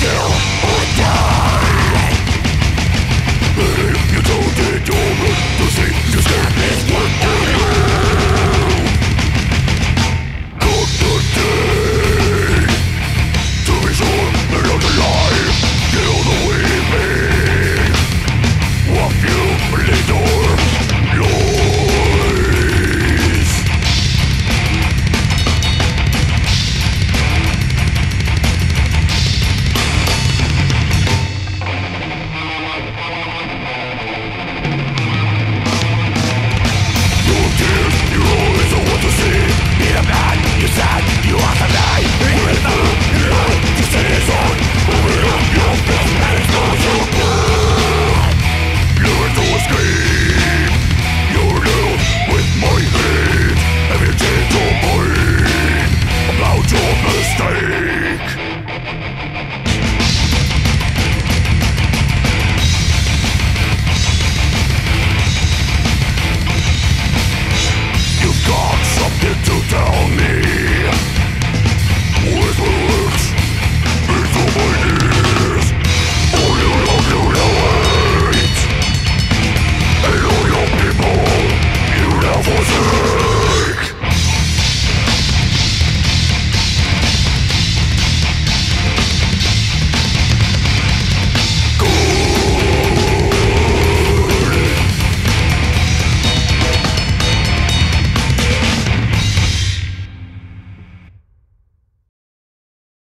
scary.